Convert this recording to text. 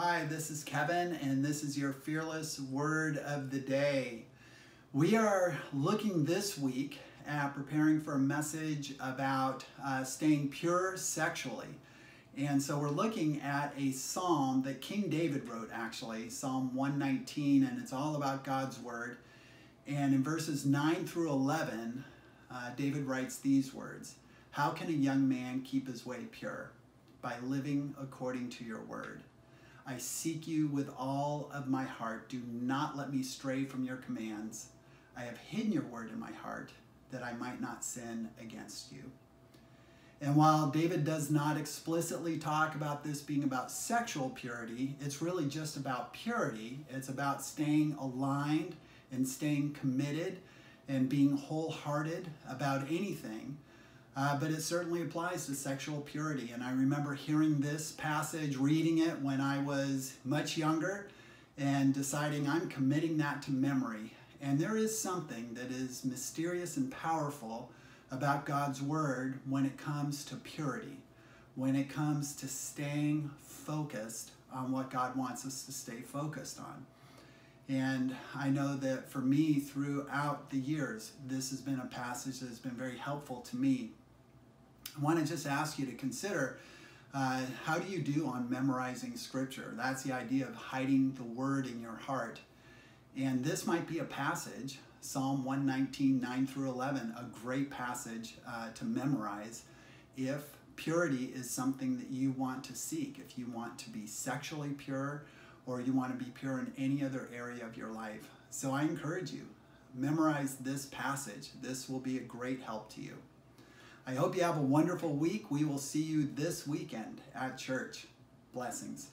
Hi, this is Kevin, and this is your Fearless Word of the Day. We are looking this week at preparing for a message about uh, staying pure sexually. And so we're looking at a psalm that King David wrote, actually, Psalm 119, and it's all about God's Word. And in verses 9 through 11, uh, David writes these words How can a young man keep his way pure? By living according to your word. I seek you with all of my heart. Do not let me stray from your commands. I have hidden your word in my heart that I might not sin against you. And while David does not explicitly talk about this being about sexual purity, it's really just about purity. It's about staying aligned and staying committed and being wholehearted about anything. Uh, but it certainly applies to sexual purity. And I remember hearing this passage, reading it when I was much younger, and deciding I'm committing that to memory. And there is something that is mysterious and powerful about God's Word when it comes to purity, when it comes to staying focused on what God wants us to stay focused on. And I know that for me, throughout the years, this has been a passage that has been very helpful to me. I want to just ask you to consider uh, how do you do on memorizing scripture? That's the idea of hiding the word in your heart. And this might be a passage, Psalm 119, 9 through 11, a great passage uh, to memorize if purity is something that you want to seek, if you want to be sexually pure or you want to be pure in any other area of your life. So I encourage you, memorize this passage. This will be a great help to you. I hope you have a wonderful week. We will see you this weekend at church. Blessings.